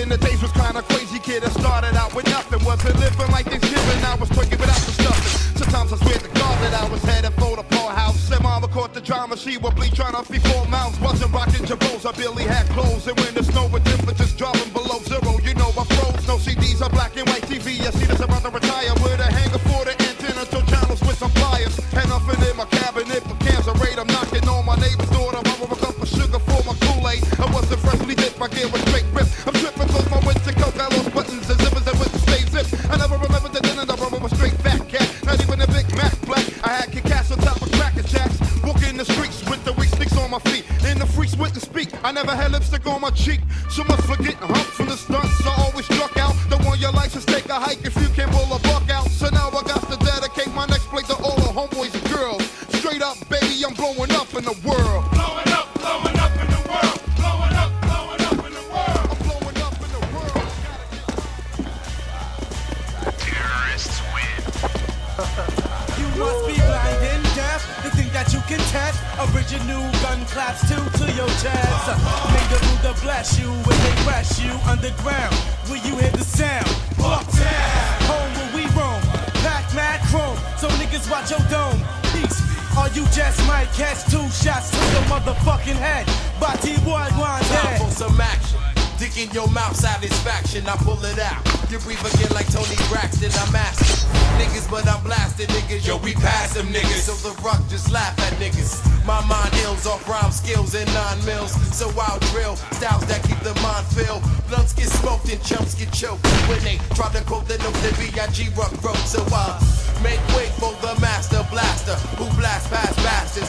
in the days was kinda crazy, kid. I started out with nothing, wasn't living like Thanksgiving. I was twerking without the stuffing. Sometimes I swear to God that I was headed for the poorhouse. Said mama caught the drama, she would bleed trying to feed four mouths. Wasn't rocking Jabos, I barely had clothes. And when the snow with temperatures dropping I never had lipstick on my cheek. So much for getting humped from the stunts. I always struck out. The one you like license take a hike if you can't pull a buck out. So now I got to dedicate my next play to all the homeboys and girls. Straight up, baby, I'm blowing up in the world. Think that you can original gun claps two to your chest. May the Buddha bless you when they press you underground. Will you hear the sound? Uptown, home where we roam. Pack mad chrome, so niggas watch your dome. Peace. Or you just might catch two shots to your motherfucking head. Bati boy, one Time for some action. Dick in your mouth, satisfaction. I pull it out. You breathe again like Toni Braxton. I'm asking niggas, but I'm blasting niggas. Yo, we pass them niggas. So the rock just laugh at niggas. My mind ills off rhyme skills and nine mils. So I'll drill styles that keep the mind filled. Blunts get smoked and chumps get choked when they try to quote the note that B.I.G. Rock wrote. So I make way for the master blaster who blast past bastards.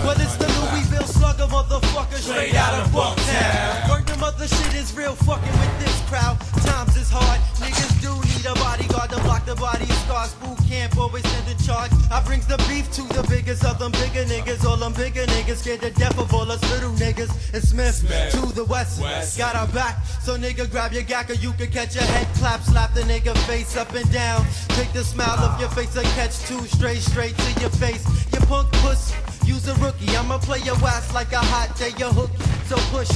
But it's the Louisville slugger, motherfucker, straight out of Bucktown. Word the mother shit is real fucking with this crowd. Times is hard, niggas do need a bodyguard to block the body scars. Boot camp always send in charge. I brings the beef to the biggest of them bigger niggas. All them bigger niggas scared to death of all us little niggas. And Smith, to the west, got our back. So nigga grab your gacker, you can catch your head clap, slap the nigga face up and down. Take the smile off your face and catch two straight, straight to your face. You punk puss. Use a rookie, I'ma play your ass like a hot day, your hookie. So push,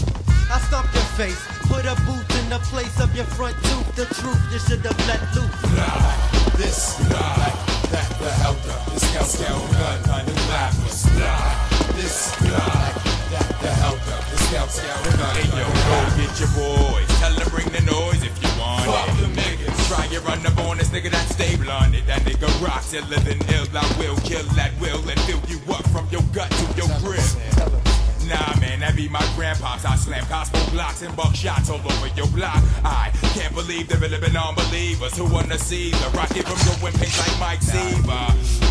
I stomp your face. Put a boot in the place of your front tooth. The truth, you should have let loose. This blood. That the helter, the skelter, the gun, gun, the clappers. Blood, this blood. That the helter, the skelter, the gun, Hey yo, go get your boys. Tell them bring the noise if you want Fuck it. them niggas. Try and run up on this nigga that stable on it. That nigga rocks it, living ill. I will kill that will and fill you I slam gospel blocks and buckshots all over your block. I can't believe there really been unbelievers who wanna see the rocket from going paint like Mike Seaver.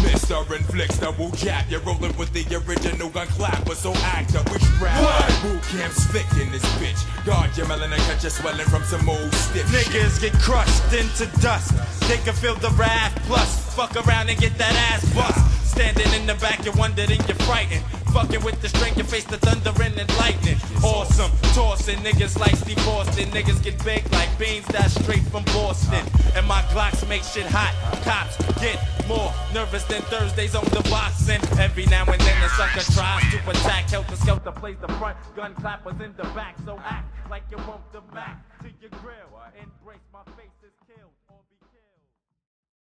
Mr. Inflicts the woo jab. You're rolling with the original gun clapper, so act up. We strap. Boot camp's thick in this bitch. Guard your melon and catch you swelling from some old stiff shit. Niggas get crushed into dust. They can feel the wrath. Plus, fuck around and get that ass bust. Standing in the back, you're wondering, you're frightened. Fucking with the strength, you face the thunder and lightning. Awesome, tossing niggas like Steve Austin. Niggas get big like beans, that's straight from Boston. And my Glocks make shit hot. Cops get more nervous than Thursdays on the boxing. Every now and then a sucker tries to attack. Helter Skelter plays the front, gun clappers in the back. So act like you want the back to your grill. Embrace my face is killed.